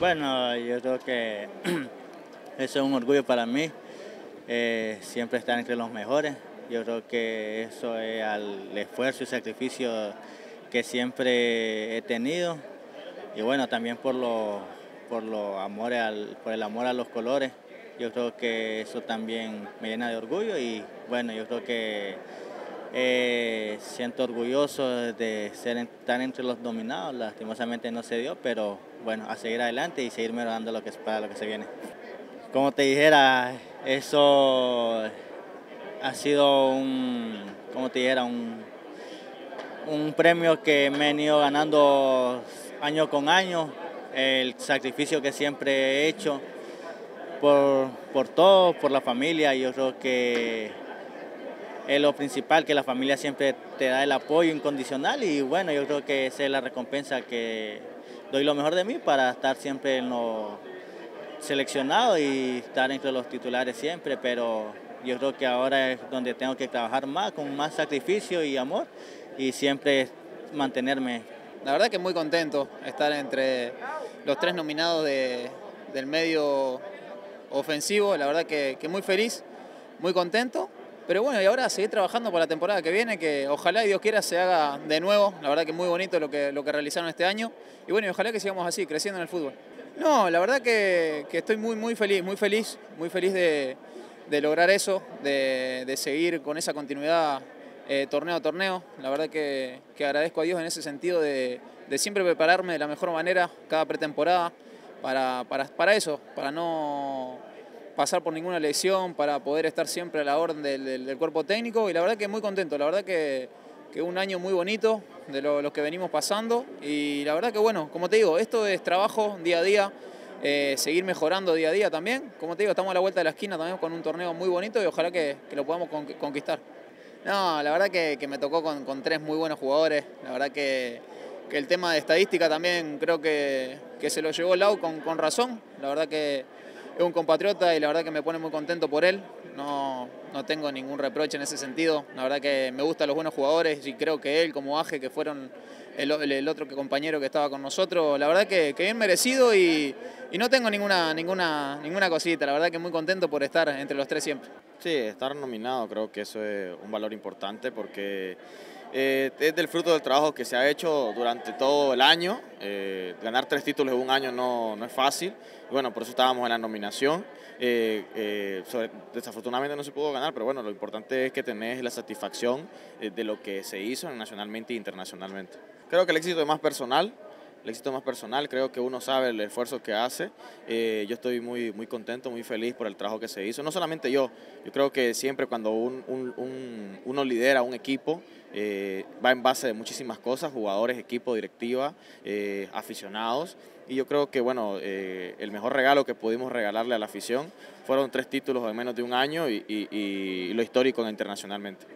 Bueno, yo creo que eso es un orgullo para mí, eh, siempre estar entre los mejores. Yo creo que eso es al esfuerzo y sacrificio que siempre he tenido y bueno, también por, lo, por, amor al, por el amor a los colores. Yo creo que eso también me llena de orgullo y bueno, yo creo que eh, siento orgulloso de ser, estar entre los dominados, lastimosamente no se dio, pero bueno, a seguir adelante y seguir mejorando lo que, para lo que se viene. Como te dijera, eso ha sido un, como te dijera, un, un premio que me he venido ganando año con año, el sacrificio que siempre he hecho por, por todo, por la familia, yo creo que es lo principal, que la familia siempre te da el apoyo incondicional y bueno, yo creo que esa es la recompensa que doy lo mejor de mí para estar siempre en lo seleccionado y estar entre los titulares siempre, pero yo creo que ahora es donde tengo que trabajar más, con más sacrificio y amor y siempre mantenerme. La verdad que muy contento estar entre los tres nominados del medio ofensivo, la verdad que muy feliz, muy contento pero bueno, y ahora seguir trabajando para la temporada que viene, que ojalá y Dios quiera se haga de nuevo. La verdad que muy bonito lo que, lo que realizaron este año. Y bueno, y ojalá que sigamos así, creciendo en el fútbol. No, la verdad que, estoy muy, muy feliz, muy feliz, muy feliz de, lograr eso, de, seguir con esa continuidad eh, torneo a torneo. La verdad que, agradezco a Dios en ese sentido de, siempre prepararme de la mejor manera cada pretemporada para, para eso, para no pasar por ninguna lesión, para poder estar siempre a la orden del, cuerpo técnico. Y la verdad que muy contento, la verdad que, que un año muy bonito de lo, los que venimos pasando. Y la verdad que bueno, como te digo, esto es trabajo día a día, eh, seguir mejorando día a día también, como te digo, estamos a la vuelta de la esquina también con un torneo muy bonito y ojalá que, lo podamos conquistar. No, la verdad que, me tocó con, tres muy buenos jugadores, la verdad que, el tema de estadística también creo que, se lo llevó Lau con, con razón, la verdad que es un compatriota y la verdad que me pone muy contento por él. No, no tengo ningún reproche en ese sentido. La verdad que me gustan los buenos jugadores y creo que él como Aje, que fueron el, otro compañero que estaba con nosotros, la verdad que, que bien merecido y, y, no tengo ninguna, ninguna, ninguna cosita. La verdad que muy contento por estar entre los tres siempre. Sí, estar nominado creo que eso es un valor importante porque eh, es del fruto del trabajo que se ha hecho durante todo el año. Eh, ganar tres títulos en un año no, no es fácil. bueno, por eso estábamos en la nominación. Eh, desafortunadamente no se pudo ganar, pero bueno, lo importante es que tenés la satisfacción de lo que se hizo nacionalmente e internacionalmente. Creo que el éxito es más personal el éxito más personal, creo que uno sabe el esfuerzo que hace. Eh, yo estoy muy, muy contento, muy feliz por el trabajo que se hizo. No solamente yo, yo creo que siempre cuando uno lidera un equipo, eh, va en base de muchísimas cosas, jugadores, equipo, directiva, eh, aficionados. Y yo creo que bueno, el mejor regalo que pudimos regalarle a la afición fueron tres títulos en menos de un año y, y lo histórico internacionalmente.